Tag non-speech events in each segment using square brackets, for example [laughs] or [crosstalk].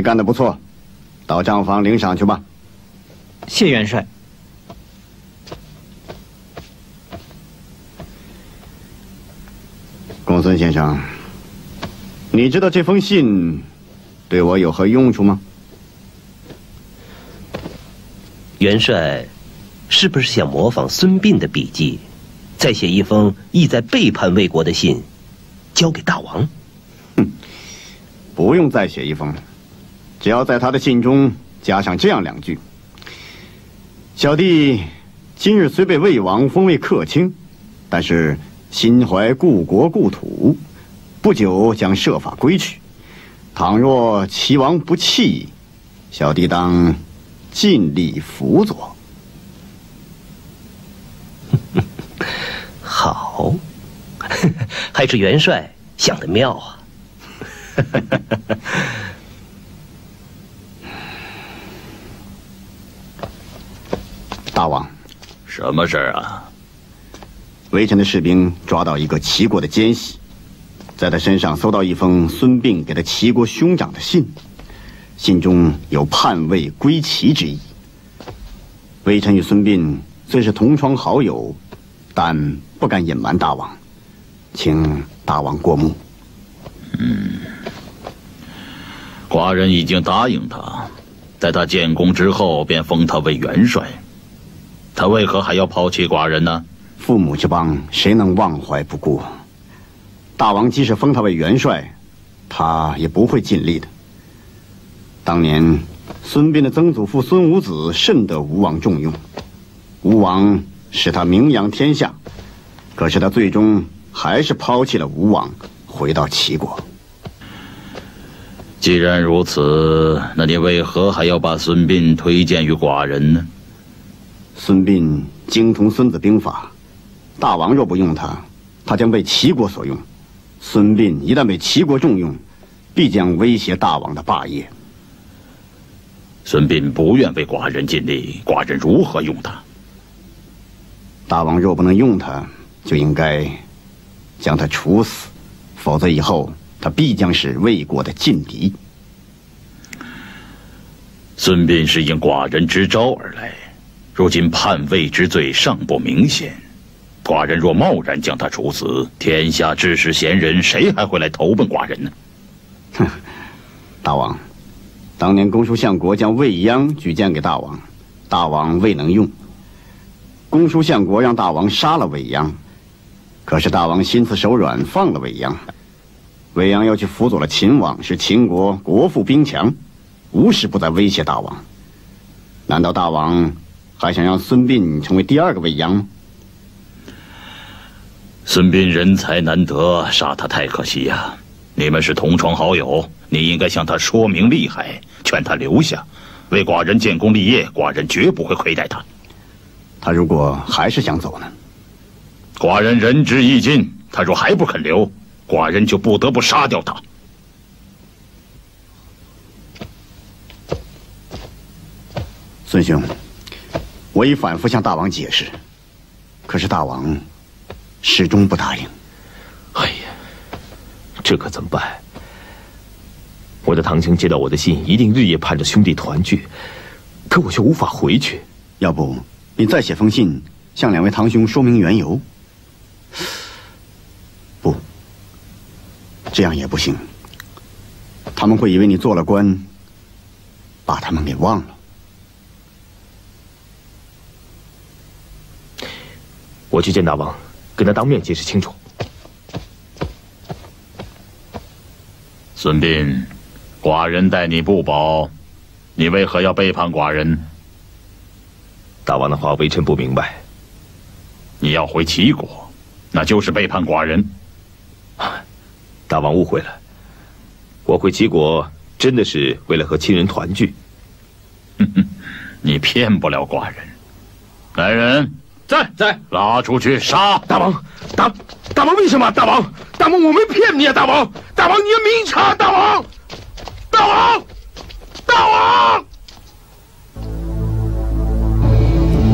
你干的不错，到账房领赏去吧。谢元帅。公孙先生，你知道这封信对我有何用处吗？元帅，是不是想模仿孙膑的笔迹，再写一封意在背叛魏国的信，交给大王？哼，不用再写一封，只要在他的信中加上这样两句：小弟今日虽被魏王封为客卿，但是。心怀故国故土，不久将设法归去。倘若齐王不弃，小弟当尽力辅佐。[laughs] 好，[laughs] 还是元帅想的妙啊！[laughs] 大王，什么事儿啊？围城的士兵抓到一个齐国的奸细，在他身上搜到一封孙膑给他齐国兄长的信，信中有叛魏归齐之意。微臣与孙膑虽是同窗好友，但不敢隐瞒大王，请大王过目。嗯，寡人已经答应他，在他建功之后便封他为元帅。他为何还要抛弃寡人呢？父母之邦，谁能忘怀不顾？大王即使封他为元帅，他也不会尽力的。当年孙膑的曾祖父孙武子甚得吴王重用，吴王使他名扬天下，可是他最终还是抛弃了吴王，回到齐国。既然如此，那你为何还要把孙膑推荐于寡人呢？孙膑精通《孙子兵法》。大王若不用他，他将被齐国所用。孙膑一旦被齐国重用，必将威胁大王的霸业。孙膑不愿为寡人尽力，寡人如何用他？大王若不能用他，就应该将他处死，否则以后他必将是魏国的劲敌。孙膑是应寡人之招而来，如今叛魏之罪尚不明显。寡人若贸然将他处死，天下知识贤人谁还会来投奔寡人呢？哼，大王，当年公叔相国将未央举荐给大王，大王未能用。公叔相国让大王杀了未央，可是大王心慈手软，放了未央。未央要去辅佐了秦王，使秦国国富兵强，无时不在威胁大王。难道大王还想让孙膑成为第二个未央吗？孙膑人才难得，杀他太可惜呀！你们是同窗好友，你应该向他说明利害，劝他留下，为寡人建功立业。寡人绝不会亏待他。他如果还是想走呢？寡人仁至义尽。他若还不肯留，寡人就不得不杀掉他。孙兄，我已反复向大王解释，可是大王。始终不答应。哎呀，这可怎么办？我的堂兄接到我的信，一定日夜盼着兄弟团聚，可我却无法回去。要不你再写封信，向两位堂兄说明缘由？不，这样也不行。他们会以为你做了官，把他们给忘了。我去见大王。跟他当面解释清楚。孙膑，寡人待你不薄，你为何要背叛寡人？大王的话，微臣不明白。你要回齐国，那就是背叛寡人。大王误会了，我回齐国真的是为了和亲人团聚。[laughs] 你骗不了寡人，来人。在在拉出去杀大王。大大王为什么？大王大王我没骗你啊大王。大王你要明察大王。大王大王。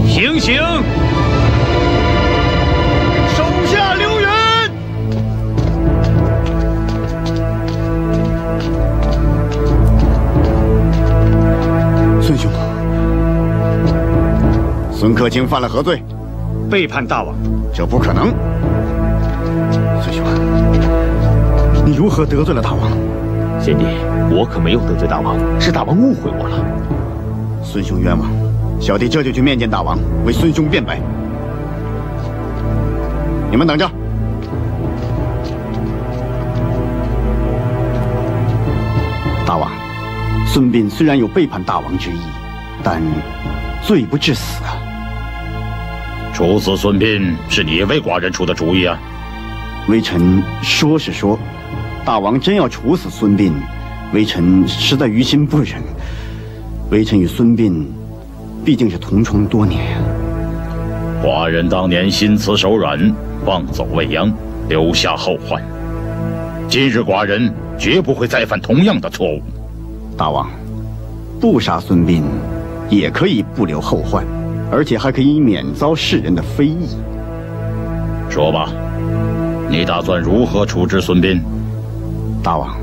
行刑手下留人。孙兄。孙克清犯了何罪？背叛大王。这不可能。孙兄，你如何得罪了大王？贤弟，我可没有得罪大王，是大王误会我了。孙兄冤枉，小弟这就去面见大王，为孙兄辩白。你们等着。大王，孙膑虽然有背叛大王之意，但罪不至死啊。处死孙膑是你为寡人出的主意啊？微臣说是说，大王真要处死孙膑，微臣实在于心不忍。微臣与孙膑毕竟是同窗多年呀。寡人当年心慈手软，放走未央，留下后患。今日寡人绝不会再犯同样的错误。大王，不杀孙膑，也可以不留后患，而且还可以免遭世人的非议。说吧，你打算如何处置孙膑？大王，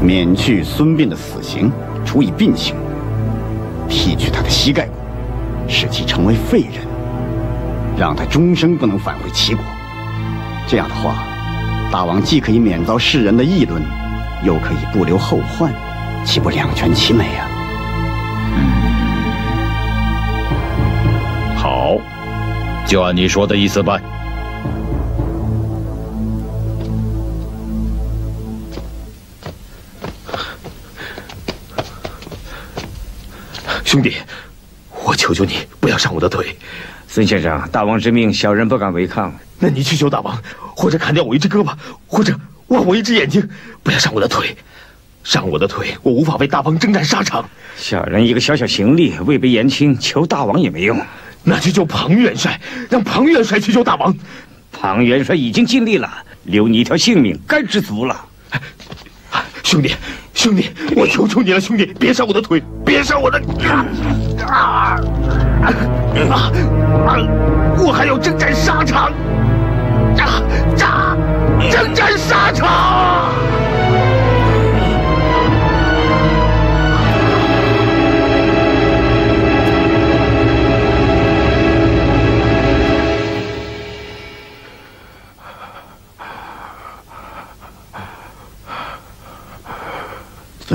免去孙膑的死刑，处以并刑，剃去他的膝盖骨，使其成为废人，让他终生不能返回齐国。这样的话。大王既可以免遭世人的议论，又可以不留后患，岂不两全其美啊？就按你说的意思办。兄弟，我求求你不要伤我的腿。孙先生，大王之命，小人不敢违抗。那你去求大王，或者砍掉我一只胳膊，或者挖我一只眼睛，不要伤我的腿。伤我的腿，我无法为大王征战沙场。小人一个小小行吏，位卑言轻，求大王也没用。那去救庞元帅，让庞元帅去救大王。庞元帅已经尽力了，留你一条性命，该知足了。兄弟，兄弟，我求求你了，兄弟，别伤我的腿，别伤我的。啊啊啊！我还要征战沙场。啊啊，征战沙场。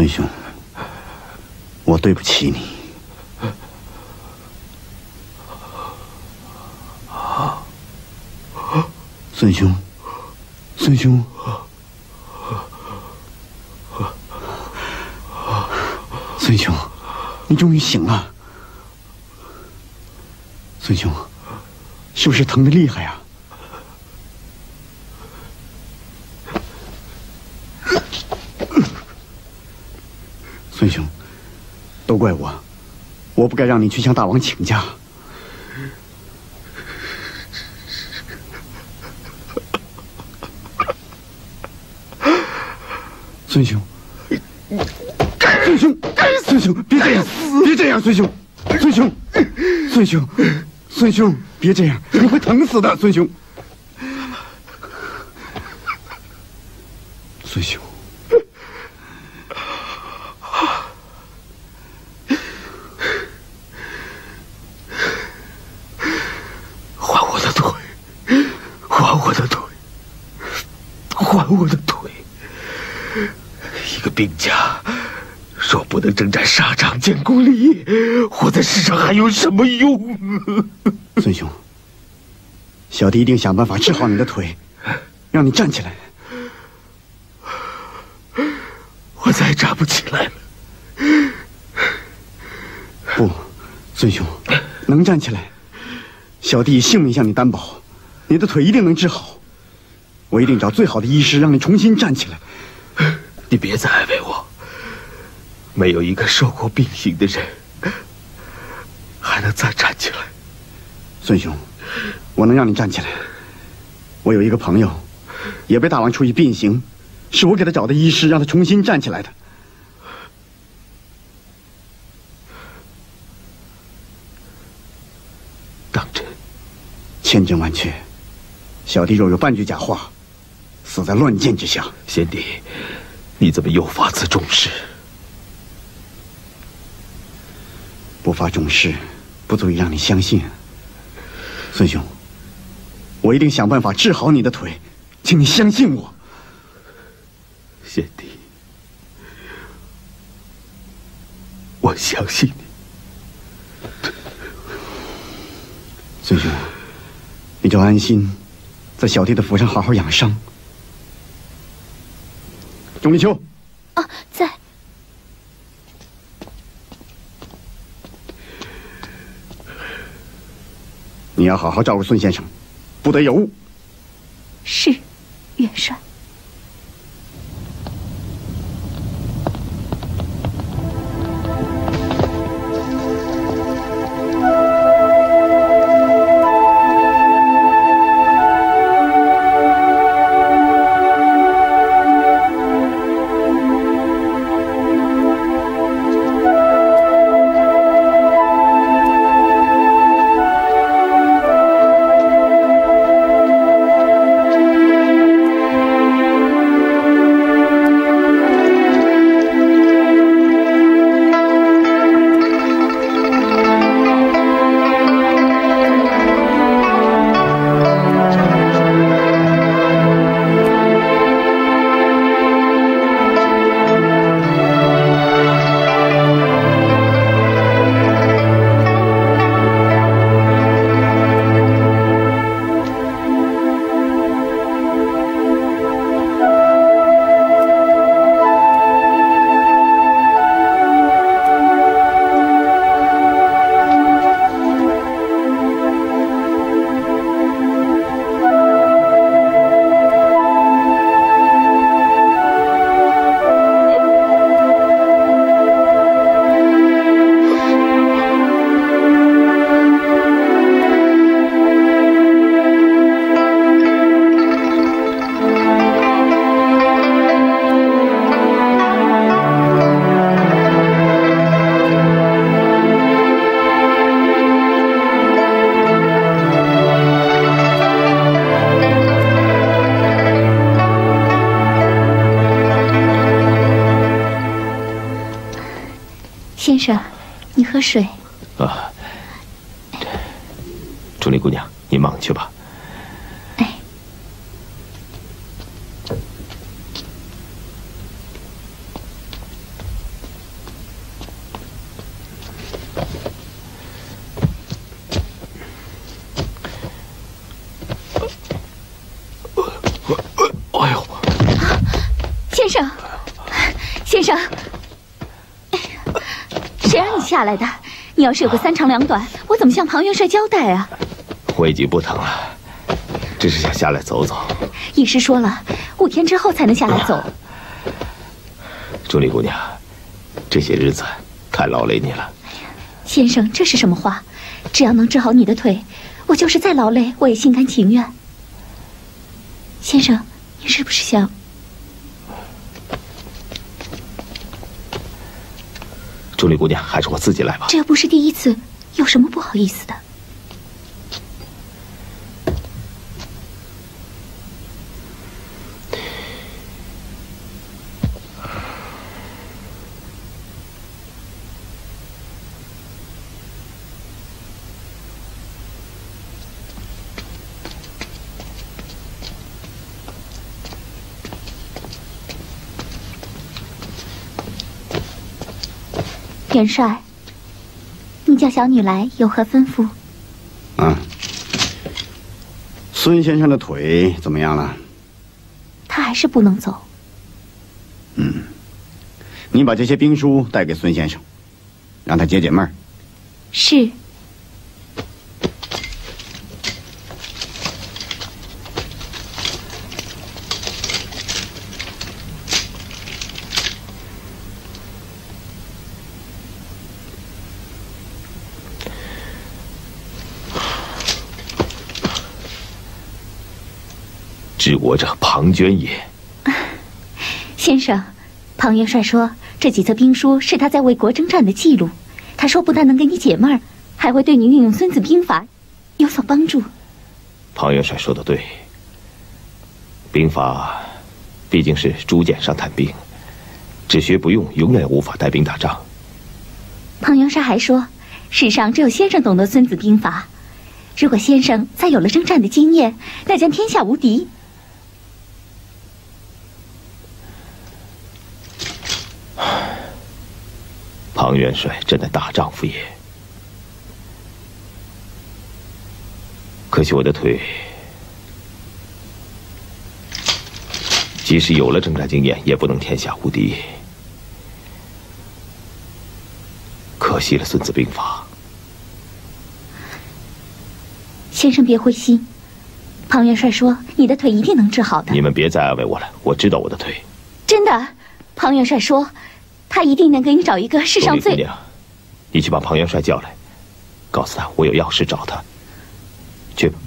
孙兄，我对不起你。孙兄，孙兄，孙兄，你终于醒了。孙兄，是不是疼的厉害呀兄，都怪我，我不该让你去向大王请假。[laughs] 孙兄，孙兄，孙兄，别这样，别这样，孙兄，孙兄，孙兄，孙兄，别这样，你会疼死的，孙兄，孙兄，还我的腿，还我的腿，还我的腿。兵家，若不能征战沙场、建功立业，活在世上还有什么用？[laughs] 孙兄，小弟一定想办法治好你的腿，让你站起来。[laughs] 我再也站不起来了。不，孙兄，能站起来，小弟以性命向你担保，你的腿一定能治好。我一定找最好的医师，让你重新站起来。[laughs] 你别再安慰我。没有一个受过病刑的人还能再站起来。孙兄，我能让你站起来。我有一个朋友，也被大王处以病刑，是我给他找的医师，让他重新站起来的。当真？千真万确。小弟若有半句假话，死在乱箭之下。贤弟。你怎么又发此重誓？不发重誓，不足以让你相信。孙兄，我一定想办法治好你的腿，请你相信我。贤弟，我相信你。孙兄，你就安心在小弟的府上好好养伤。钟立秋，啊，在。你要好好照顾孙先生，不得有误。是，元帅。先生，哎呀，谁让你下来的？你要是有个三长两短，我怎么向庞元帅交代啊？我已经不疼了，只是想下来走走。医师说了，五天之后才能下来走。[laughs] 钟离姑娘，这些日子太劳累你了。先生，这是什么话？只要能治好你的腿，我就是再劳累，我也心甘情愿。先生，你是不是想？钟离姑娘，还是我自己来吧。这又不是第一次，有什么不好意思的？元帅，你叫小女来有何吩咐？啊，孙先生的腿怎么样了？他还是不能走。嗯，你把这些兵书带给孙先生，让他解解闷儿。是。治国者庞涓也。[laughs] 先生，庞元帅说这几册兵书是他在为国征战的记录。他说不但能给你解闷儿，还会对你运用《孙子兵法》有所帮助。庞元帅说的对，兵法毕竟是竹简上谈兵，只学不用，永远无法带兵打仗。庞元帅还说，世上只有先生懂得《孙子兵法》。如果先生再有了征战的经验，那将天下无敌。庞元帅真的大丈夫也，可惜我的腿，即使有了征战经验，也不能天下无敌。可惜了《孙子兵法》。先生别灰心，庞元帅说你的腿一定能治好的。你们别再安慰我了，我知道我的腿。真的，庞元帅说，他一定能给你找一个世上最……姑娘，你去把庞元帅叫来，告诉他我有要事找他。去吧。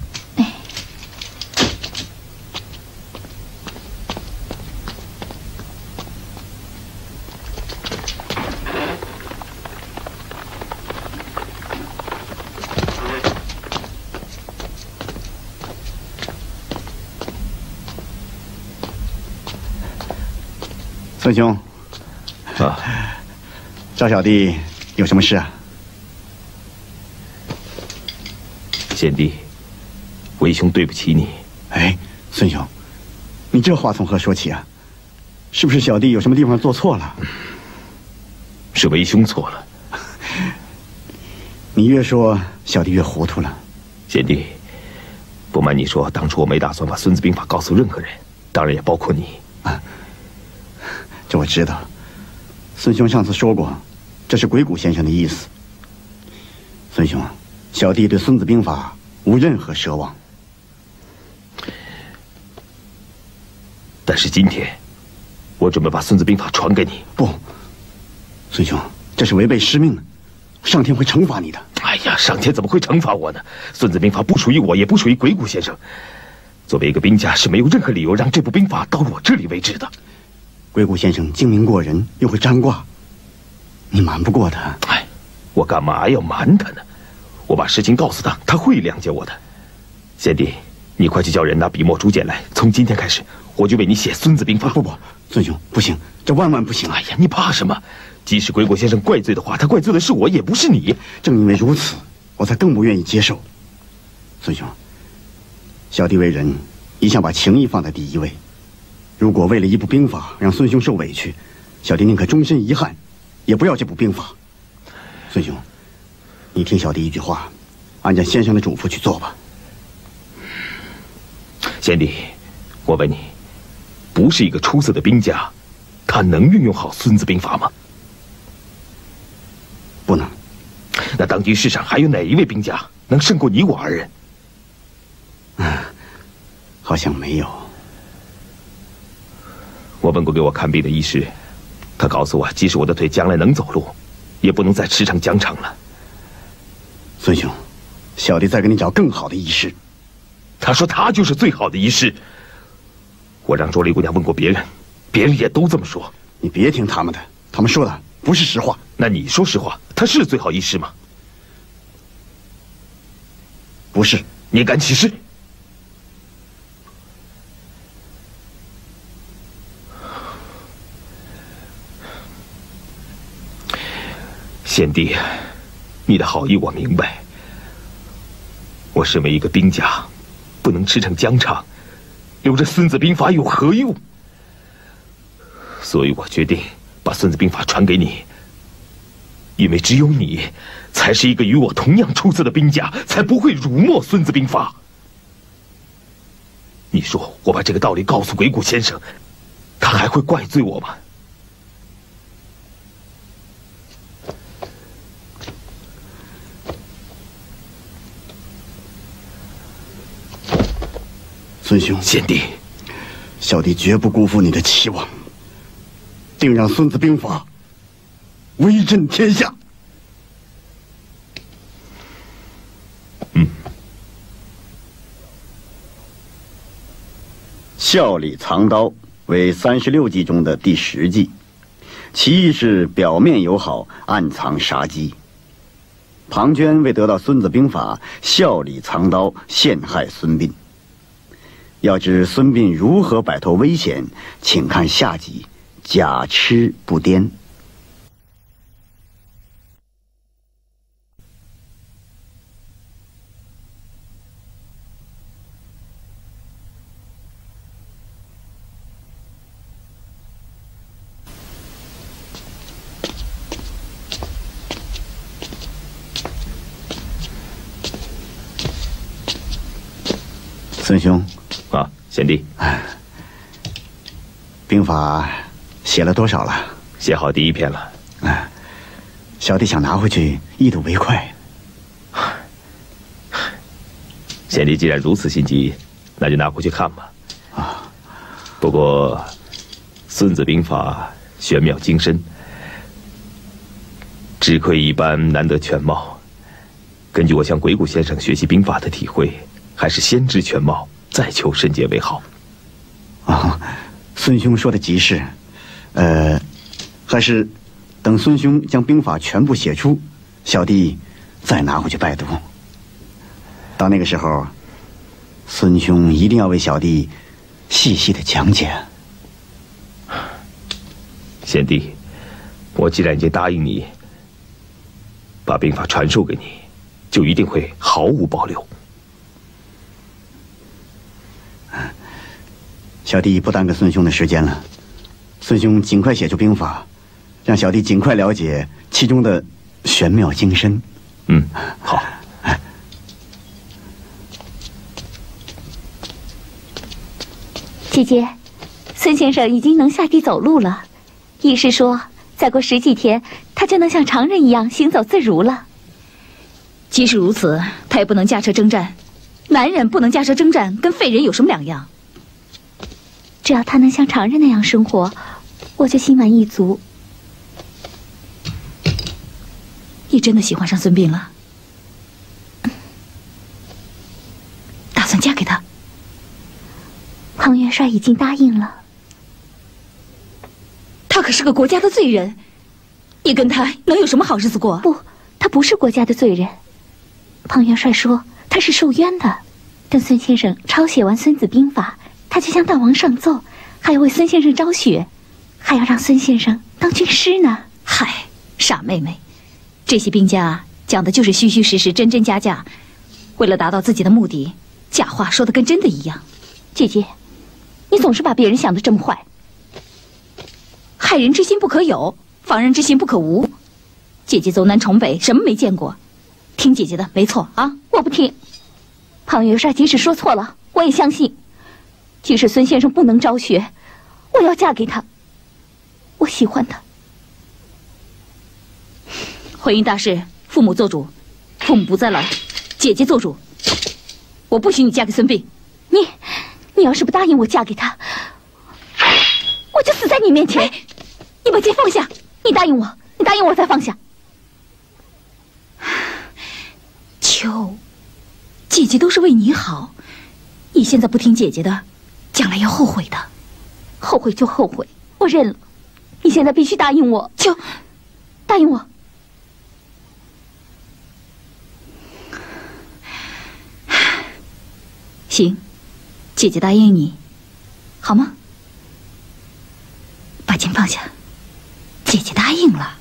孙兄，啊，赵小弟有什么事啊？贤弟，为兄对不起你。哎，孙兄，你这话从何说起啊？是不是小弟有什么地方做错了？是为兄错了。你越说，小弟越糊涂了。贤弟，不瞒你说，当初我没打算把《孙子兵法》告诉任何人，当然也包括你。啊。这我知道，孙兄上次说过，这是鬼谷先生的意思。孙兄，小弟对《孙子兵法》无任何奢望。但是今天，我准备把《孙子兵法》传给你。不，孙兄，这是违背师命的，上天会惩罚你的。哎呀，上天怎么会惩罚我呢？《孙子兵法》不属于我，也不属于鬼谷先生。作为一个兵家，是没有任何理由让这部兵法到我这里为止的。鬼谷先生精明过人，又会占卦，你瞒不过他。哎，我干嘛要瞒他呢？我把事情告诉他，他会谅解我的。贤弟，你快去叫人拿笔墨竹简来，从今天开始，我就为你写《孙子兵法》。不不，孙兄，不行，这万万不行！哎呀，你怕什么？即使鬼谷先生怪罪的话，他怪罪的是我，也不是你。正因为如此，我才更不愿意接受。孙兄，小弟为人一向把情义放在第一位。如果为了一部兵法让孙兄受委屈，小弟宁可终身遗憾，也不要这部兵法。孙兄，你听小弟一句话，按照先生的嘱咐去做吧。贤弟，我问你，不是一个出色的兵家，他能运用好《孙子兵法》吗？不能。那当今世上还有哪一位兵家能胜过你我二人？啊好像没有。我问过给我看病的医师，他告诉我，即使我的腿将来能走路，也不能再驰骋疆场了。孙兄，小弟再给你找更好的医师。他说他就是最好的医师。我让卓丽姑娘问过别人，别人也都这么说。你别听他们的，他们说的不是实话。那你说实话，他是最好医师吗？不是，你敢起誓？贤弟，你的好意我明白。我身为一个兵家，不能驰骋疆场，留着《孙子兵法》有何用？所以我决定把《孙子兵法》传给你，因为只有你，才是一个与我同样出色的兵家，才不会辱没《孙子兵法》。你说我把这个道理告诉鬼谷先生，他还会怪罪我吗？孙兄，贤弟，小弟绝不辜负你的期望，定让《孙子兵法》威震天下。嗯，笑里藏刀为三十六计中的第十计，其意是表面友好，暗藏杀机。庞涓为得到《孙子兵法》，笑里藏刀陷害孙膑。要知孙膑如何摆脱危险请看下集假痴不癫。孙兄啊，贤弟，兵法写了多少了？写好第一篇了。哎，小弟想拿回去一睹为快。贤弟既然如此心急，那就拿回去看吧。啊，不过《孙子兵法》玄妙精深，只窥一般难得全貌。根据我向鬼谷先生学习兵法的体会，还是先知全貌，再求深解为好。啊，孙兄说的极是。呃，还是等孙兄将兵法全部写出，小弟再拿回去拜读。到那个时候，孙兄一定要为小弟细细的讲解。贤弟，我既然已经答应你，把兵法传授给你，就一定会毫无保留。小弟不耽搁孙兄的时间了。孙兄尽快写出兵法，让小弟尽快了解其中的玄妙精深。嗯，[laughs] 好。姐姐，孙先生已经能下地走路了，医师说再过十几天他就能像常人一样行走自如了。即使如此，他也不能驾车征战。男人不能驾车征战，跟废人有什么两样？只要他能像常人那样生活。我就心满意足。你真的喜欢上孙膑了？打算嫁给他？庞元帅已经答应了。他可是个国家的罪人，你跟他能有什么好日子过？不，他不是国家的罪人。庞元帅说他是受冤的。等孙先生抄写完《孙子兵法》，他就向大王上奏，还要为孙先生昭雪。还要让孙先生当军师呢？嗨，傻妹妹，这些兵家讲的就是虚虚实实、真真假假，为了达到自己的目的，假话说的跟真的一样。姐姐，你总是把别人想的这么坏。害人之心不可有，防人之心不可无。姐姐走南闯北，什么没见过？听姐姐的，没错啊！我不听。庞元帅即使说错了，我也相信。即使孙先生不能昭雪，我要嫁给他。我喜欢他。婚姻大事，父母做主。父母不在了，姐姐做主。我不许你嫁给孙膑。你，你要是不答应我嫁给他，我就死在你面前。你把剑放下。你答应我，你答应我再放下。秋，姐姐都是为你好。你现在不听姐姐的，将来要后悔的。后悔就后悔，我认了。你现在必须答应我，就答应我。行，姐姐答应你，好吗？把剑放下，姐姐答应了。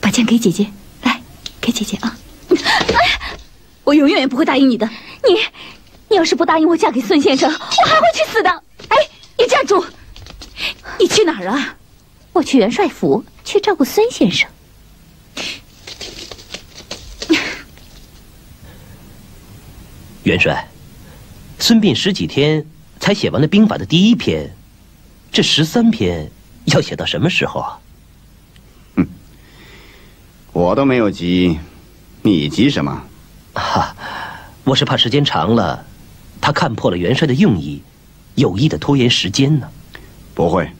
把剑给姐姐，来，给姐姐啊！[laughs] 我永远也不会答应你的。你，你要是不答应我嫁给孙先生，我还会去死的。哎，你站住！你去哪儿啊？我去元帅府去照顾孙先生。元帅，孙膑十几天才写完了兵法的第一篇，这十三篇要写到什么时候啊？哼，我都没有急，你急什么？哈，我是怕时间长了，他看破了元帅的用意，有意的拖延时间呢。不会。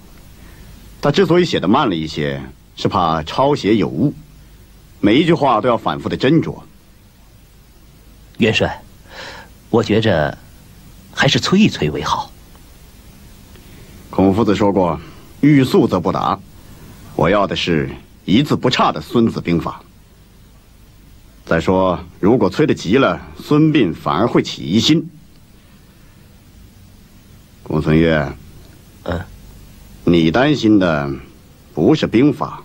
他之所以写的慢了一些，是怕抄写有误，每一句话都要反复的斟酌。元帅，我觉着还是催一催为好。孔夫子说过：“欲速则不达。”我要的是一字不差的《孙子兵法》。再说，如果催得急了，孙膑反而会起疑心。公孙越，嗯。你担心的不是兵法，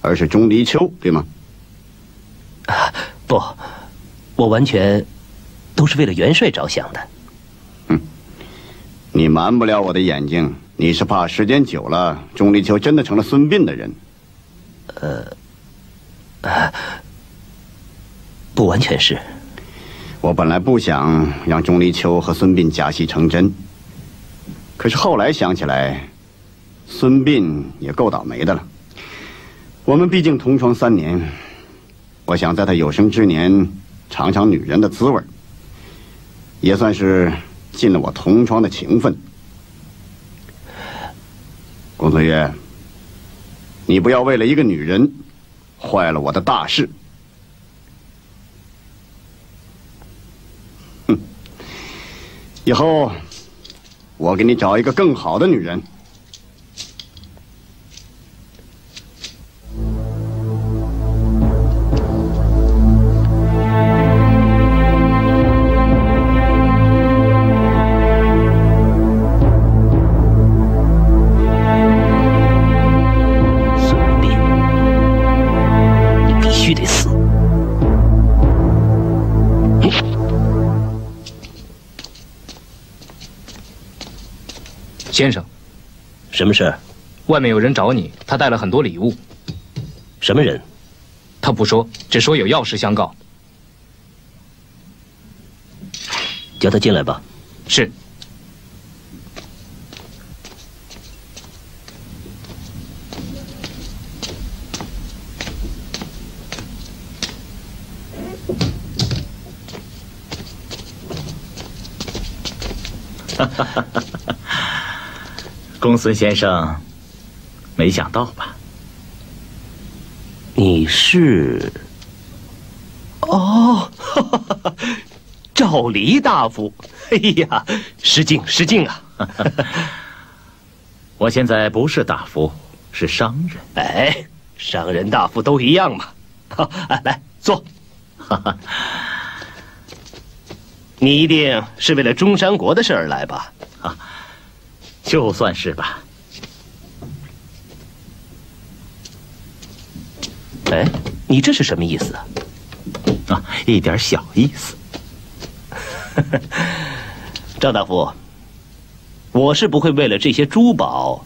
而是钟离秋，对吗？啊不，我完全都是为了元帅着想的。哼，你瞒不了我的眼睛。你是怕时间久了，钟离秋真的成了孙膑的人？呃，啊不完全是。我本来不想让钟离秋和孙膑假戏成真，可是后来想起来，孙膑也够倒霉的了。我们毕竟同床三年，我想在他有生之年尝尝女人的滋味，也算是尽了我同床的情分。公孙越，你不要为了一个女人，坏了我的大事。哼，以后我给你找一个更好的女人。先生，什么事？外面有人找你，他带了很多礼物。什么人？他不说，只说有要事相告。叫他进来吧。是。哈哈哈！公孙先生，没想到吧？你是……哦，哈 [laughs] 哈赵黎大夫。哎呀，失敬失敬啊！[laughs] 我现在不是大夫，是商人。哎，商人大夫都一样嘛。好，[laughs] 来坐。哈哈你一定是为了中山国的事而来吧？啊。就算是吧。哎，你这是什么意思啊？啊，一点小意思。[laughs] 赵大夫，我是不会为了这些珠宝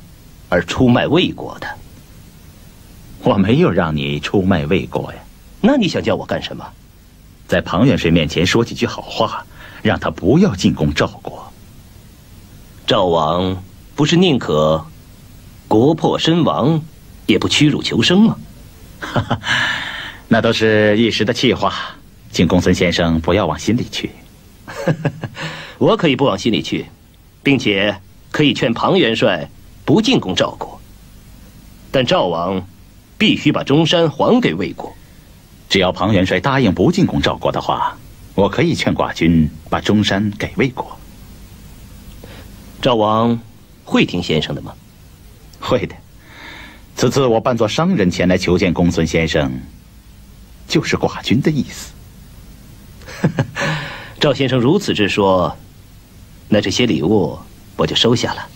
而出卖魏国的。我没有让你出卖魏国呀。那你想叫我干什么？在庞元帅面前说几句好话，让他不要进攻赵国。赵王。不是宁可国破身亡，也不屈辱求生吗？哈哈，那都是一时的气话，请公孙先生不要往心里去。[laughs] 我可以不往心里去，并且可以劝庞元帅不进攻赵国，但赵王必须把中山还给魏国。只要庞元帅答应不进攻赵国的话，我可以劝寡君把中山给魏国。赵王。会听先生的吗？会的。此次我扮作商人前来求见公孙先生，就是寡君的意思。[laughs] 赵先生如此之说，那这些礼物我就收下了。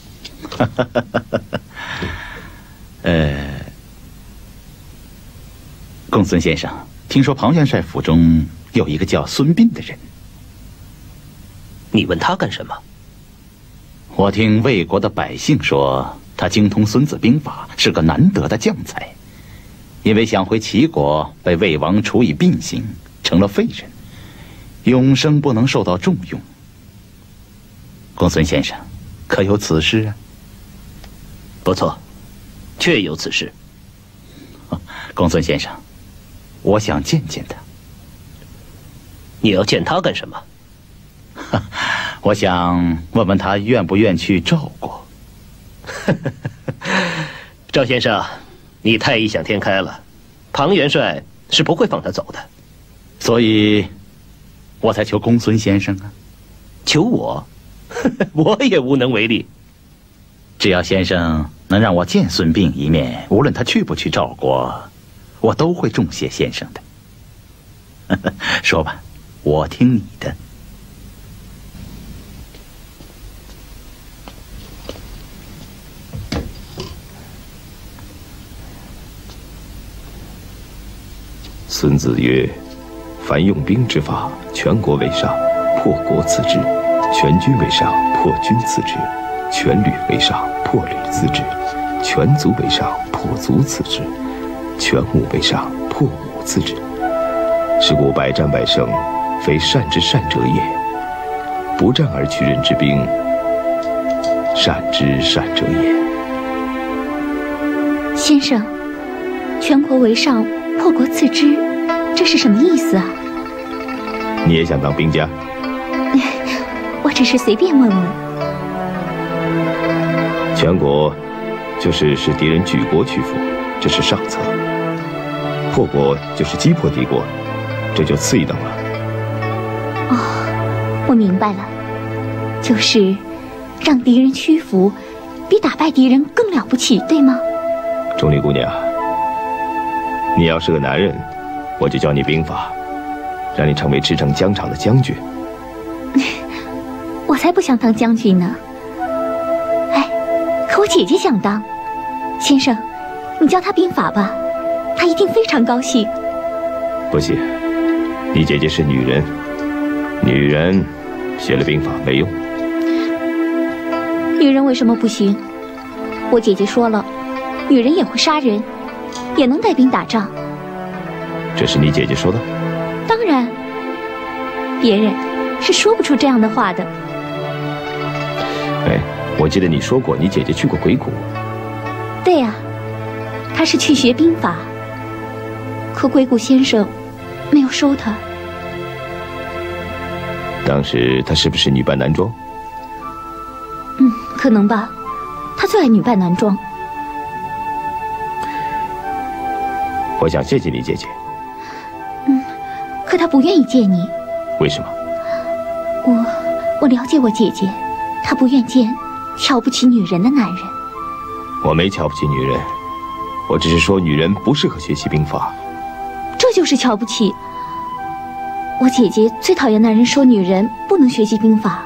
[laughs] 呃，公孙先生，听说庞元帅府中有一个叫孙膑的人，你问他干什么？我听魏国的百姓说，他精通《孙子兵法》，是个难得的将才。因为想回齐国，被魏王处以膑刑，成了废人，永生不能受到重用。公孙先生，可有此事啊？不错，确有此事。公孙先生，我想见见他。你要见他干什么？[laughs] 我想问问他愿不愿去赵国。[laughs] 赵先生，你太异想天开了，庞元帅是不会放他走的，所以，我才求公孙先生啊。求我，[laughs] 我也无能为力。只要先生能让我见孙膑一面，无论他去不去赵国，我都会重谢先生的。[laughs] 说吧，我听你的。孙子曰：“凡用兵之法，全国为上，破国次之；全军为上，破军次之；全旅为上，破旅次之；全族为上，破族次之；全武为上，破武次之。是故百战百胜，非善之善者也。不战而屈人之兵，善之善者也。先生，全国为上，破国次之，这是什么意思啊？你也想当兵家？[laughs] 我只是随便问问。强国，就是使敌人举国屈服，这是上策；破国，就是击破敌国，这就次一等了。哦，我明白了，就是让敌人屈服，比打败敌人更了不起，对吗？钟离姑娘，你要是个男人，我就教你兵法，让你成为驰骋疆场的将军。[laughs] 我才不想当将军呢。哎，可我姐姐想当。先生，你教她兵法吧，她一定非常高兴。不行，你姐姐是女人，女人学了兵法没用。女人为什么不行？我姐姐说了，女人也会杀人，也能带兵打仗。这是你姐姐说的？当然，别人是说不出这样的话的。哎，我记得你说过，你姐姐去过鬼谷。对呀，她是去学兵法，可鬼谷先生没有收她。当时她是不是女扮男装？嗯，可能吧。她最爱女扮男装。我想谢谢你姐姐。嗯，可她不愿意见你。为什么？我我了解我姐姐。她不愿见瞧不起女人的男人。我没瞧不起女人，我只是说女人不适合学习兵法。这就是瞧不起。我姐姐最讨厌男人说女人不能学习兵法。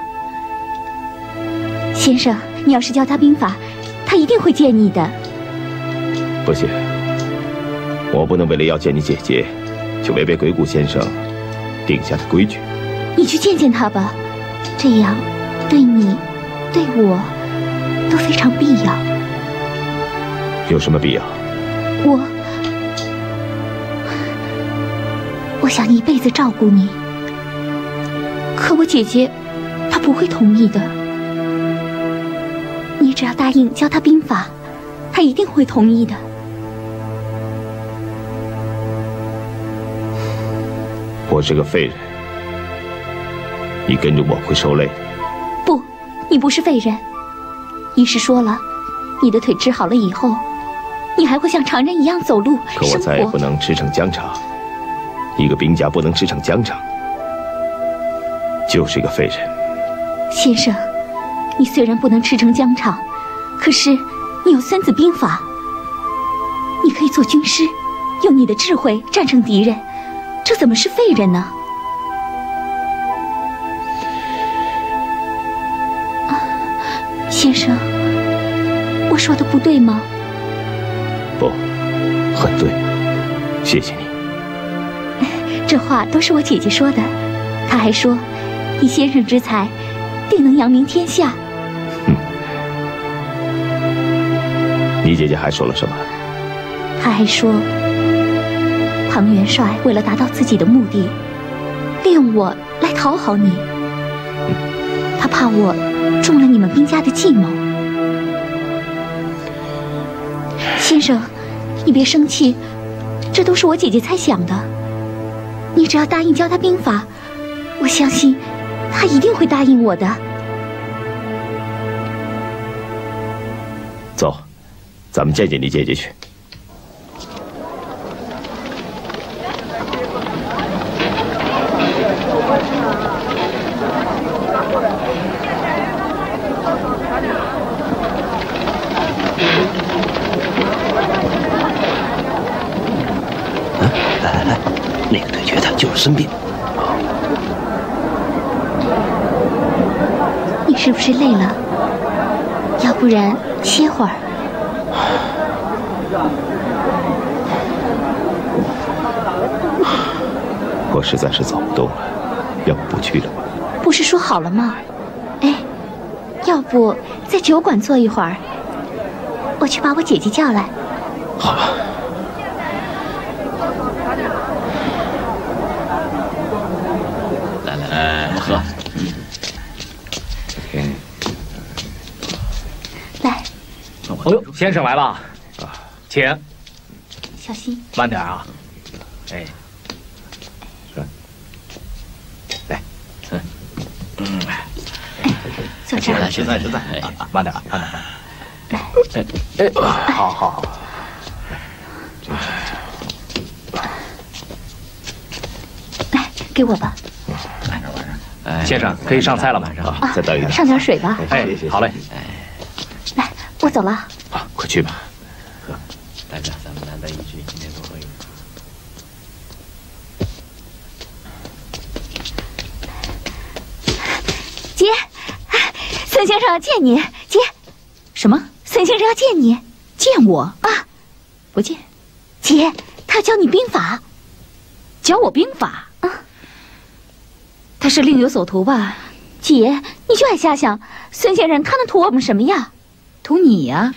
先生，你要是教她兵法，她一定会见你的。不行，我不能为了要见你姐姐，就违背鬼谷先生定下的规矩。你去见见他吧，这样对你。对我都非常必要。有什么必要？我我想一辈子照顾你，可我姐姐她不会同意的。你只要答应教她兵法，她一定会同意的。我是个废人，你跟着我会受累。不你不是废人，医师说了，你的腿治好了以后，你还会像常人一样走路。可我再也不能驰骋疆场，一个兵家不能驰骋疆场，就是一个废人。先生，你虽然不能驰骋疆场，可是你有《孙子兵法》，你可以做军师，用你的智慧战胜敌人，这怎么是废人呢？啊先生，我说的不对吗？不，很对，谢谢你。[laughs] 这话都是我姐姐说的，她还说，以先生之才，定能扬名天下。嗯，你姐姐还说了什么？她还说，唐元帅为了达到自己的目的，利用我来讨好你，他怕我。中了你们兵家的计谋，先生，你别生气，这都是我姐姐猜想的。你只要答应教她兵法，我相信她一定会答应我的。走，咱们见见你姐姐去。生病，你是不是累了？要不然歇会儿。我实在是走不动了，要不不去了吧？不是说好了吗？哎，要不在酒馆坐一会儿，我去把我姐姐叫来。好吧。来来来，我们喝。来，哦呦，先生来了，请，小心，慢点啊。哎，来，嗯嗯，坐这儿。现在现在，哎，慢点啊，慢点。来，哎哎，好好好。来，给我吧。先生可以上菜了吗？啊，再倒一点上点水吧。哎，好嘞。来，我走了。快去吧。大家，咱们难得一聚，今天多喝一点。姐，孙先生要见你。姐，什么？孙先生要见你。见我？啊，不见。姐，他教你兵法。教我兵法？啊，他是另有所图吧？姐，你就爱瞎想。孙先生他能图我们什么呀？图你呀、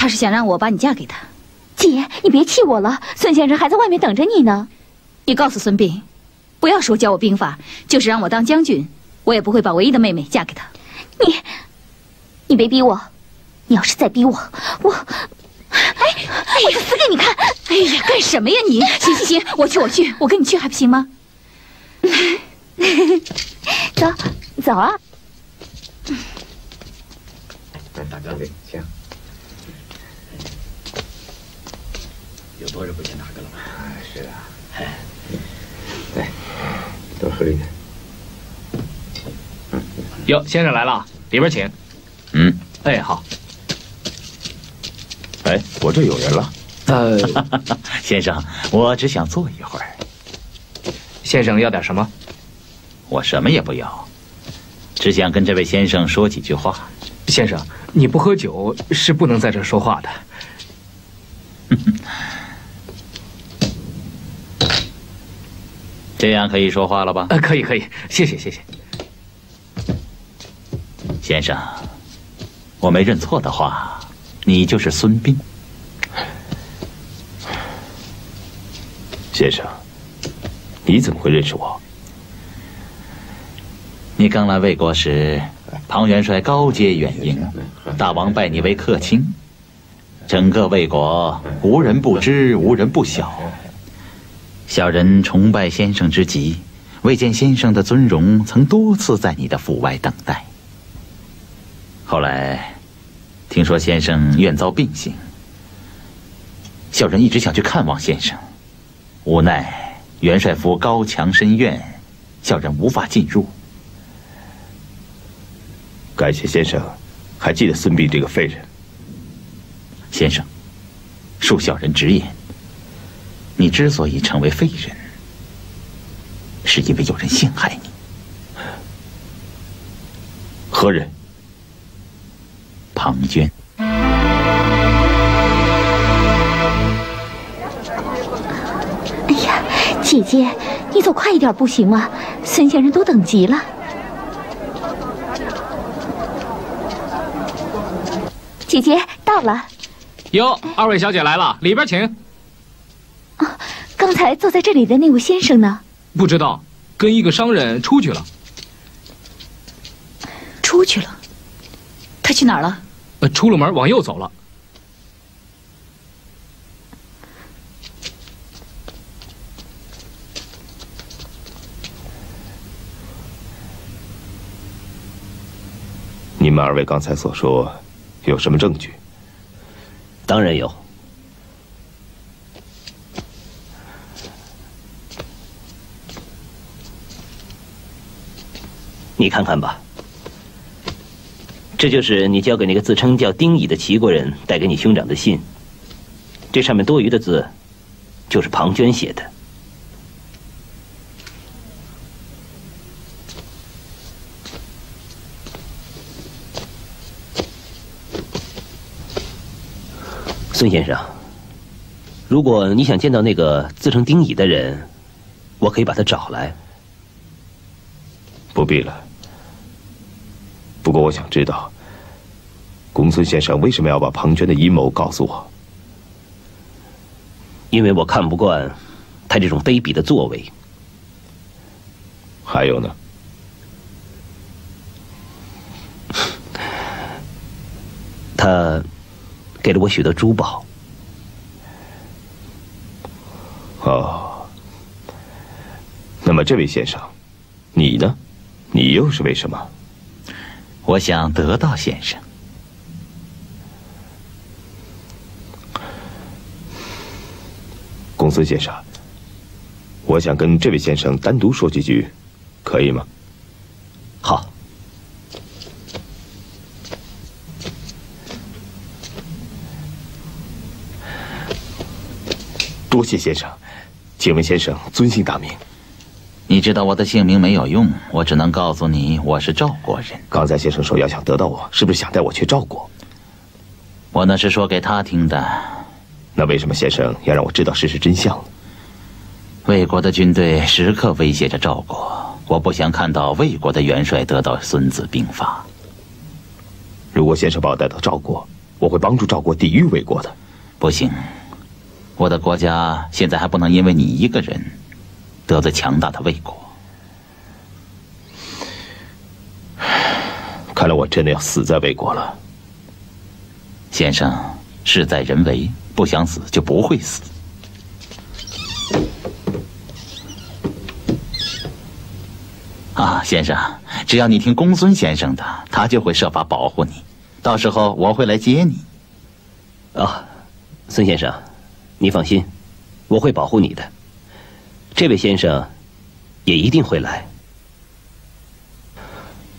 他是想让我把你嫁给他。姐，你别气我了，孙先生还在外面等着你呢。你告诉孙膑，不要说教我兵法，就是让我当将军，我也不会把唯一的妹妹嫁给他。你，你别逼我，你要是再逼我，我，哎，我就死给你看！哎呀，干什么呀你？行行行，我去我去，我跟你去还不行吗？走，走啊！大哥，行。多日不见大哥了吧？是啊。来，多喝一点。哟，先生来了，里边请。嗯，哎，好。哎，我这有人了。呃，[laughs] 先生，我只想坐一会儿，先生要点什么？我什么也不要，只想跟这位先生说几句话。先生，你不喝酒是不能在这儿说话的。[laughs] 这样可以说话了吧？呃，可以可以，谢谢谢谢。先生，我没认错的话，你就是孙膑。先生，你怎么会认识我？你刚来魏国时，庞元帅高阶远迎，大王拜你为客卿，整个魏国无人不知，无人不晓。小人崇拜先生之极，未见先生的尊容，曾多次在你的府外等待。后来，听说先生愿遭病行，小人一直想去看望先生，无奈元帅府高墙深院，小人无法进入。感谢先生，还记得孙膑这个废人。先生，恕小人直言，你之所以成为废人，是因为有人陷害你。何人？庞涓。哎呀，姐姐，你走快一点不行吗？孙先生都等急了。姐姐到了，哟，二位小姐来了，里边请。刚才坐在这里的那位先生呢？不知道，跟一个商人出去了。出去了，他去哪儿了？呃，出了门往右走了。你们二位刚才所说，有什么证据？当然有。你看看吧，这就是你交给那个自称叫丁乙的齐国人带给你兄长的信。这上面多余的字，就是庞涓写的。孙先生，如果你想见到那个自称丁乙的人，我可以把他找来。不必了。不过我想知道公孙先生为什么要把庞涓的阴谋告诉我？因为我看不惯他这种卑鄙的作为。还有呢？[laughs] 他给了我许多珠宝。哦。那么这位先生你呢？你又是为什么？我想得到先生。公孙先生，我想跟这位先生单独说几句，可以吗？好。多谢先生，请问先生尊姓大名？你知道我的姓名没有用，我只能告诉你我是赵国人。刚才先生说要想得到我，是不是想带我去赵国？我那是说给他听的。那为什么先生要让我知道事实真相呢？魏国的军队时刻威胁着赵国，我不想看到魏国的元帅得到《孙子兵法》。如果先生把我带到赵国，我会帮助赵国抵御魏国的。不行，我的国家现在还不能因为你一个人。得罪强大的魏国，看来我真的要死在魏国了。先生，事在人为，不想死就不会死。啊，先生，只要你听公孙先生的，他就会设法保护你。到时候我会来接你。啊，孙先生，你放心，我会保护你的。这位先生也一定会来。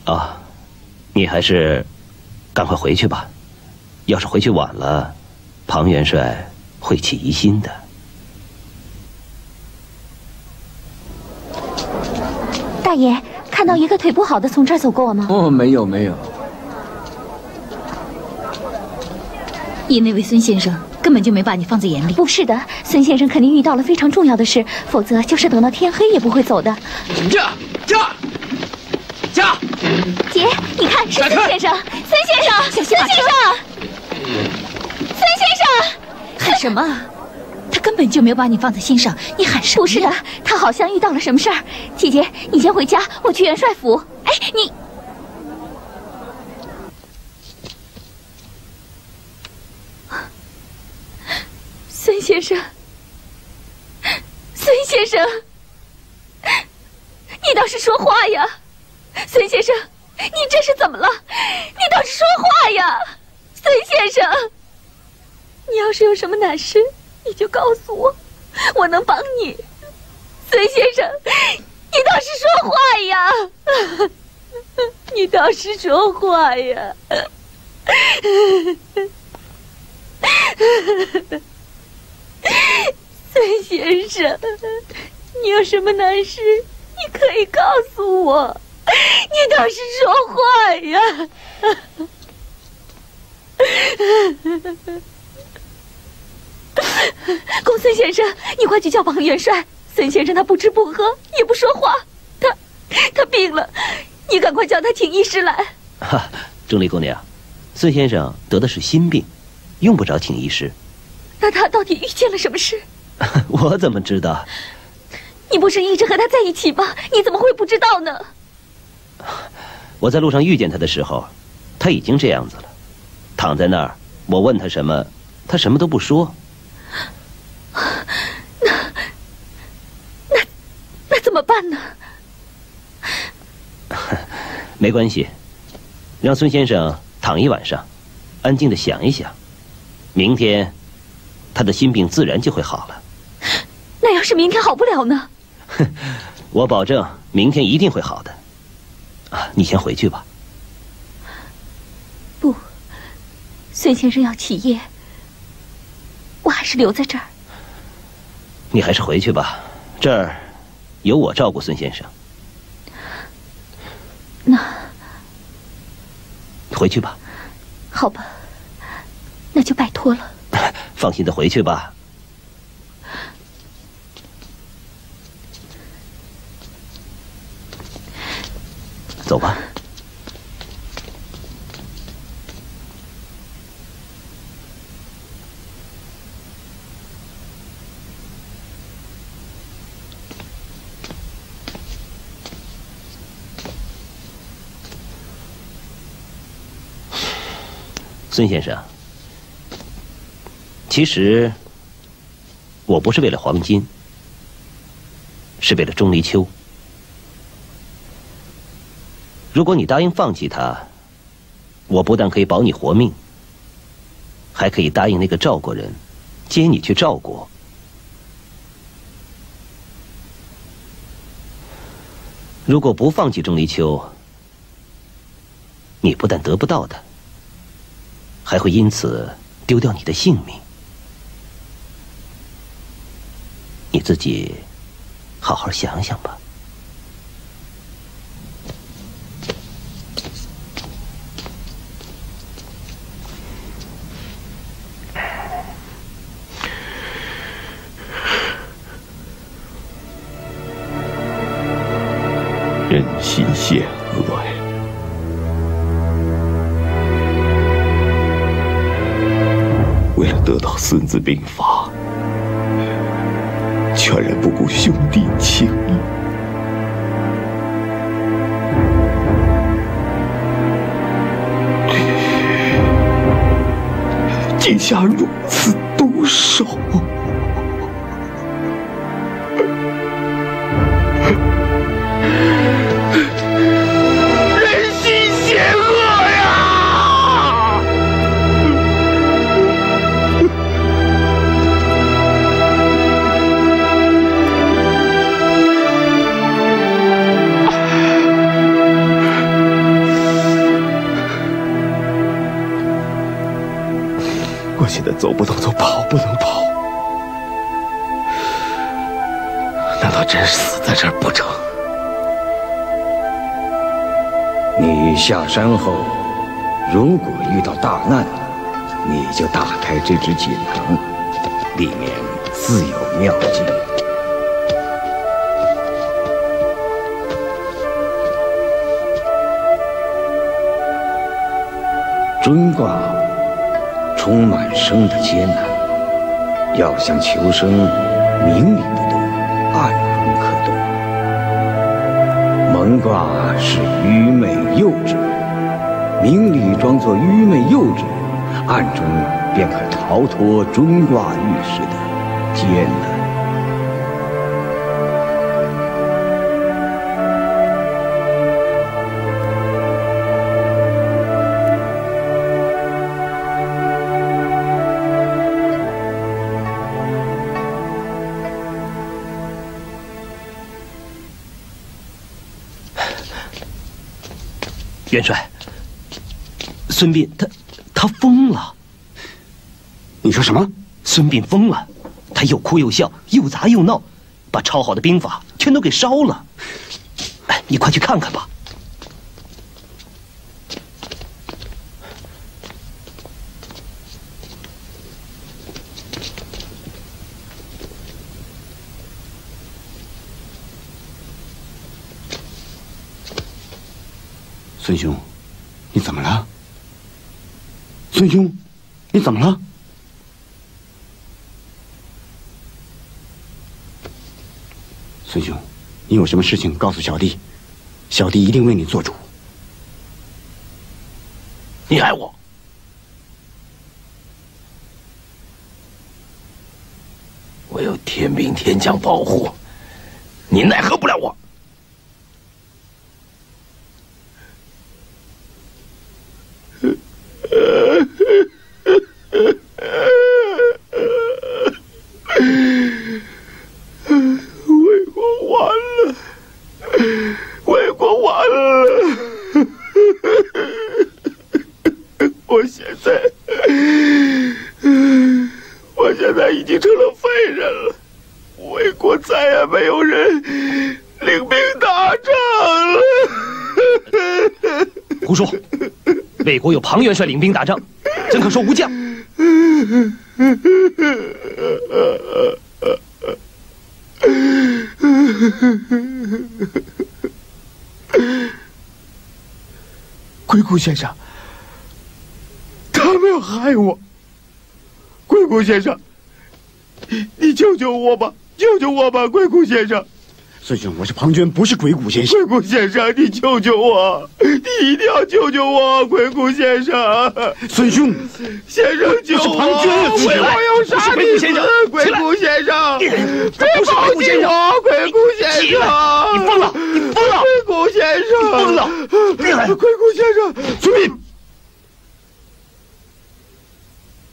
啊，你还是赶快回去吧。要是回去晚了，庞元帅会起疑心的。大爷，看到一个腿不好的从这儿走过吗？哦，没有没有。因那位孙先生。根本就没把你放在眼里。不是的，孙先生肯定遇到了非常重要的事，否则就是等到天黑也不会走的。驾驾驾！姐，你看是孙先生，孙先生，小心孙先生，孙先生，喊什么？他根本就没有把你放在心上，你喊什么？不是的，他好像遇到了什么事儿。姐姐，你先回家，我去元帅府。哎，你。孙先生，孙先生，你倒是说话呀！孙先生，你这是怎么了？你倒是说话呀！孙先生，你要是有什么难事，你就告诉我，我能帮你。孙先生，你倒是说话呀！你倒是说话呀！[laughs] 孙先生，你有什么难事，你可以告诉我。你倒是说话呀！[laughs] 公孙先生，你快去叫王元帅。孙先生他不吃不喝，也不说话，他他病了，你赶快叫他请医师来。[laughs] 哈，钟离姑娘，孙先生得的是心病，用不着请医师。那他到底遇见了什么事？[laughs] 我怎么知道？你不是一直和他在一起吗？你怎么会不知道呢？我在路上遇见他的时候，他已经这样子了，躺在那儿。我问他什么，他什么都不说。那那那怎么办呢？[laughs] 没关系，让孙先生躺一晚上，安静的想一想，明天。他的心病自然就会好了。那要是明天好不了呢？哼，[laughs] 我保证明天一定会好的。啊，你先回去吧。不，孙先生要起夜，我还是留在这儿。你还是回去吧，这儿有我照顾孙先生。那回去吧。好吧，那就拜托了。[laughs] 放心的回去吧。走吧。孙先生。其实，我不是为了黄金，是为了钟离秋。如果你答应放弃他，我不但可以保你活命，还可以答应那个赵国人接你去赵国。如果不放弃钟离秋，你不但得不到他，还会因此丢掉你的性命。你自己好好想想吧。孙子兵法》，全然不顾兄弟情谊，竟下如此毒手！走不动，就跑不能跑，难道真死在这儿不成？你下山后，如果遇到大难，你就打开这只锦囊，里面自有妙计。尊卦充满生的艰难，要想求生，明里不动，暗中可动。蒙卦是愚昧幼稚，明里装作愚昧幼稚，暗中便可逃脱中卦预示的艰难。元帅，孙膑他他疯了。你说什么？孙膑疯了，他又哭又笑，又砸又闹，把抄好的兵法全都给烧了。哎，你快去看看吧。孙兄，你怎么了？孙兄，你怎么了？孙兄，你有什么事情告诉小弟，小弟一定为你做主。你爱我？我有天兵天将保护，你奈何不了我。魏国完了，魏国完了！我现在，我现在已经成了废人了。魏国再也没有人领兵打仗了。胡说！魏国有庞元帅领兵打仗，怎可说无将？[laughs] 鬼谷先生，他们要害我。鬼谷先生，你救救我吧，救救我吧，鬼谷先生，孙兄，我是庞涓，不是鬼谷先生。鬼谷先生，你救救我！你一定要救救我，鬼谷先生！孙兄，先生救我！我要杀你！先生，鬼谷先生，别抱紧我！鬼谷先生，你疯了！你疯了！鬼谷先生，你疯了！别来！鬼谷先生，孙膑，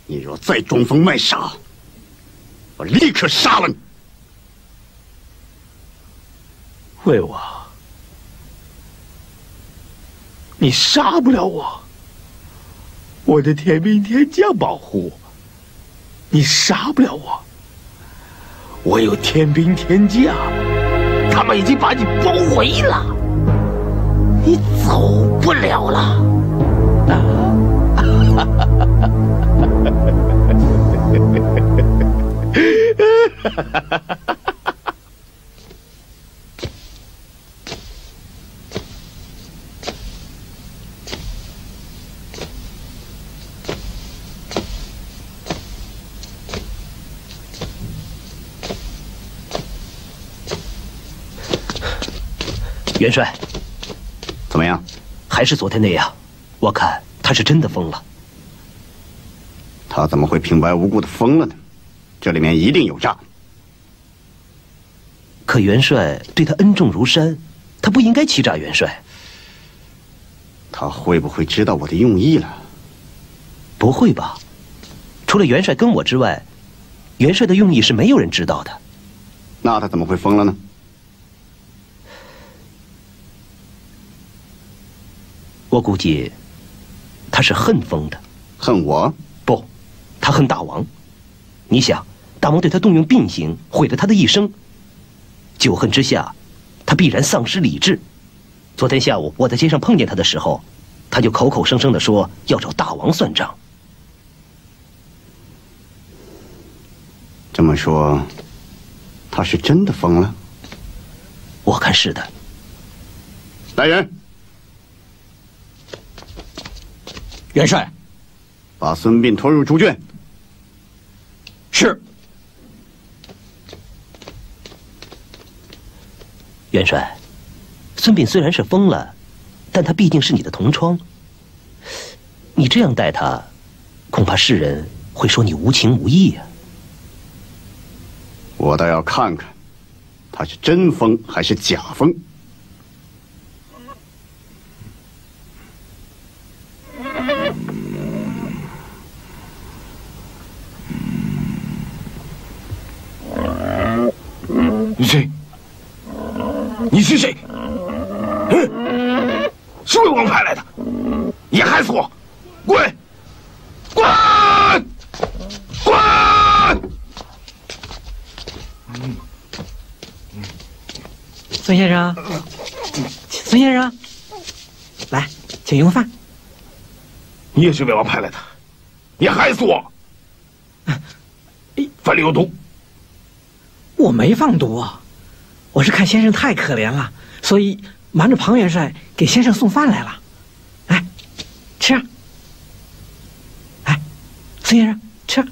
你若再装疯卖傻，我立刻杀了你！魏王，你杀不了我，我的天兵天将保护我，你杀不了我。我有天兵天将，他们已经把你包围了，你走不了了。啊！哈哈哈哈哈元帅，怎么样？还是昨天那样？我看他是真的疯了。他怎么会平白无故的疯了呢？这里面一定有诈。可元帅对他恩重如山，他不应该欺诈元帅。他会不会知道我的用意了？不会吧？除了元帅跟我之外，元帅的用意是没有人知道的。那他怎么会疯了呢？我估计，他是恨疯的，恨我？不，他恨大王。你想，大王对他动用病刑，毁了他的一生。久恨之下，他必然丧失理智。昨天下午我在街上碰见他的时候，他就口口声声的说要找大王算账。这么说，他是真的疯了？我看是的。来人！元帅，把孙膑拖入猪圈。是。元帅，孙膑虽然是疯了，但他毕竟是你的同窗。你这样待他，恐怕世人会说你无情无义呀。我倒要看看，他是真疯还是假疯。你谁？你是谁？嗯，是魏王派来的，你害死我！滚！滚！滚！孙先生，孙先生，来，请用饭。你也是魏王派来的，你害死我！饭里有毒。我没放毒，我是看先生太可怜了，所以瞒着庞元帅给先生送饭来了。来，吃。来，孙先生吃。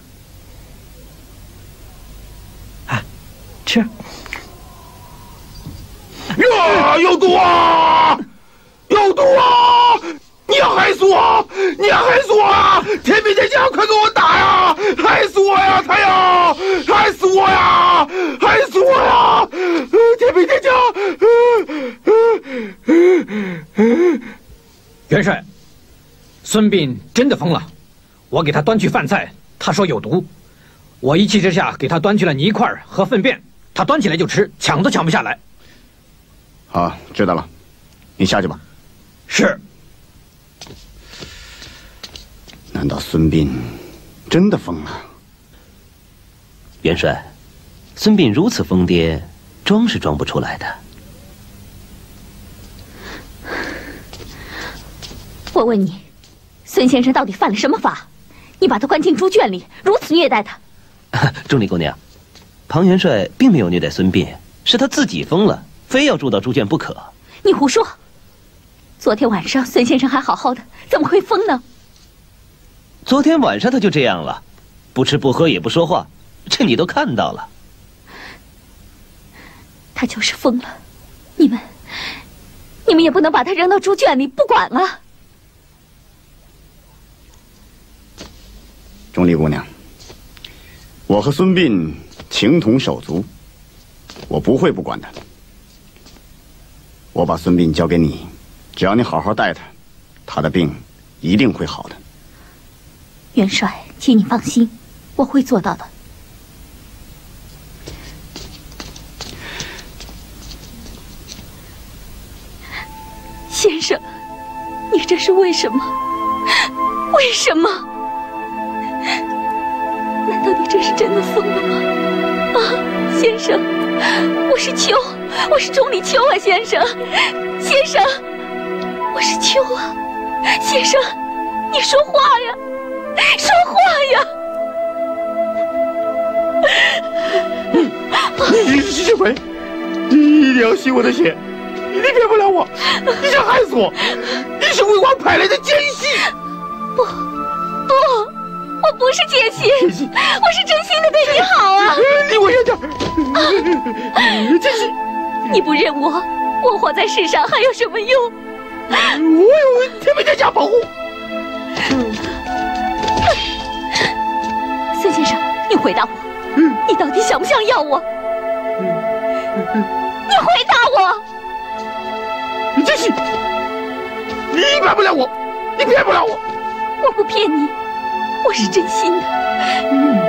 啊，吃。呀，有毒啊！有毒啊！你要害死我！你要害死我！啊！天兵天将，快给我打呀！害死我呀！他呀！害死我呀！害死我呀！天兵天将！元帅，孙膑真的疯了。我给他端去饭菜，他说有毒。我一气之下给他端去了泥块和粪便，他端起来就吃，抢都抢不下来。好，知道了，你下去吧。是。难道孙膑真的疯了？元帅，孙膑如此疯癫，装是装不出来的。我问你，孙先生到底犯了什么法？你把他关进猪圈里，如此虐待他。钟离姑娘，庞元帅并没有虐待孙膑，是他自己疯了，非要住到猪圈不可。你胡说！昨天晚上孙先生还好好的，怎么会疯呢？昨天晚上他就这样了，不吃不喝也不说话，这你都看到了。他就是疯了，你们，你们也不能把他扔到猪圈里不管啊。钟离姑娘，我和孙膑情同手足，我不会不管他。我把孙膑交给你，只要你好好待他，他的病一定会好的。元帅，请你放心，我会做到的。先生，你这是为什么？为什么？难道你这是真的疯了吗？啊，先生，我是秋，我是钟离秋啊，先生，先生，我是秋啊，先生，你说话呀，说话呀！你吸血鬼，你一定要吸我的血！你骗不了我！你想害死我！你是为我派来的奸细！不，不，我不是奸细，我是真心的对你好啊！离我远点！奸细，你不认我，我活在世上还有什么用？我有天兵天将保护。孙先生，你回答我，你到底想不想要我？你回答我！你真是，你骗不了我，你骗不了我。我不骗你，我是真心的。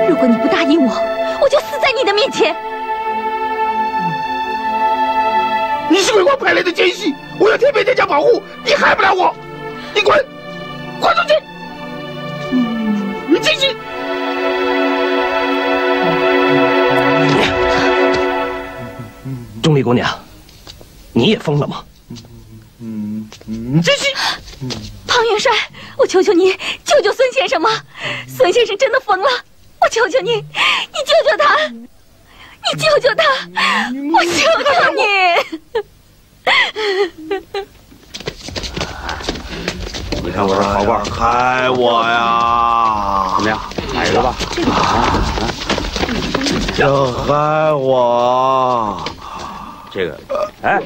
如果你不答应我，我就死在你的面前。你是魏王派来的奸细，我要天兵天将保护，你害不了我。你滚，滚出去！你真是。钟离姑娘，你也疯了吗？嗯嗯，真心。庞元帅，我求求你救救孙先生吧！孙先生真的疯了，我求求你，你救救他，你救救他，我求求你！你看我这好棒，害我呀！怎么样，买了吧？这个要害我！这个，哎，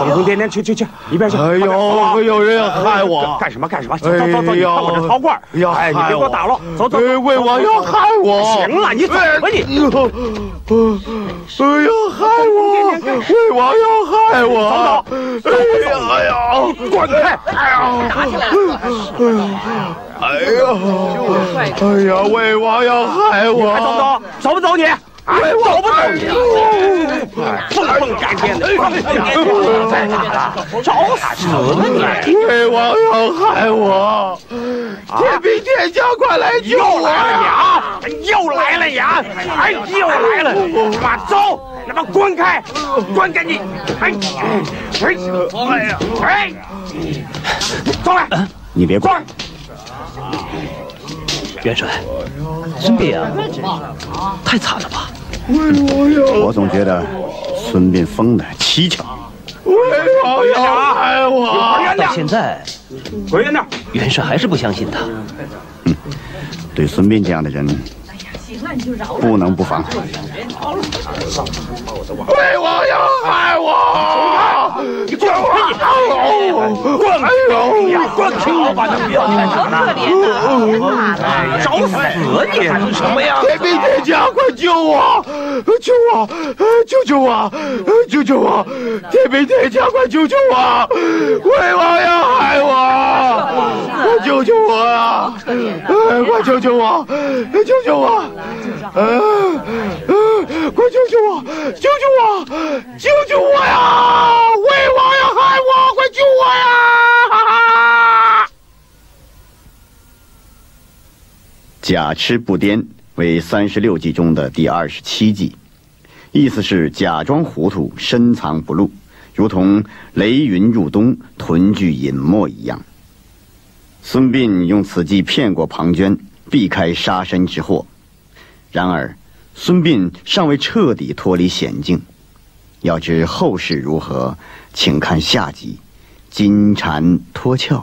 疯疯癫癫，去去去，一边去！哎呦，有人要害我！干什么干什么？走走走，你看我这陶罐，哎，你别给我打了，走走。魏王要害我！行了，你走吧你。哎呦，害我！魏王要害我！走走，哎呀，滚开！哎呀，打起来了！哎呀，哎呀，魏王要害我！走走，走不走你？哎，走不走你？疯疯癫癫的，再打了，找死你！魏王要害我！天兵天将，快来救我！呀！又来了呀！哎，又来了！走！他妈滚开！滚开你！哎，哎，哎，哎，走来！你别管。元帅，孙膑啊，太惨了吧！我总觉得孙膑疯了蹊跷。魏王要害我！到现在，滚远点！元帅还是不相信他。嗯，对孙膑这样的人，不能不防。魏王要害我！你滚！滚！哎呦！滚！我把他别太傻了！找死你！什么呀？天兵天将，快救我！救我！救救我！救救我！天兵天将，快救救我！魏王要害我！快救救我啊！快救救我！救救我！嗯嗯，快救救我！救救我！救救我呀！魏王要害我！快救我呀！哈哈！假痴不癫为三十六计中的第二十七计，意思是假装糊涂，深藏不露，如同雷云入冬，屯聚隐没一样。孙膑用此计骗过庞涓，避开杀身之祸。然而，孙膑尚未彻底脱离险境。要知后事如何，请看下集《金蝉脱壳》。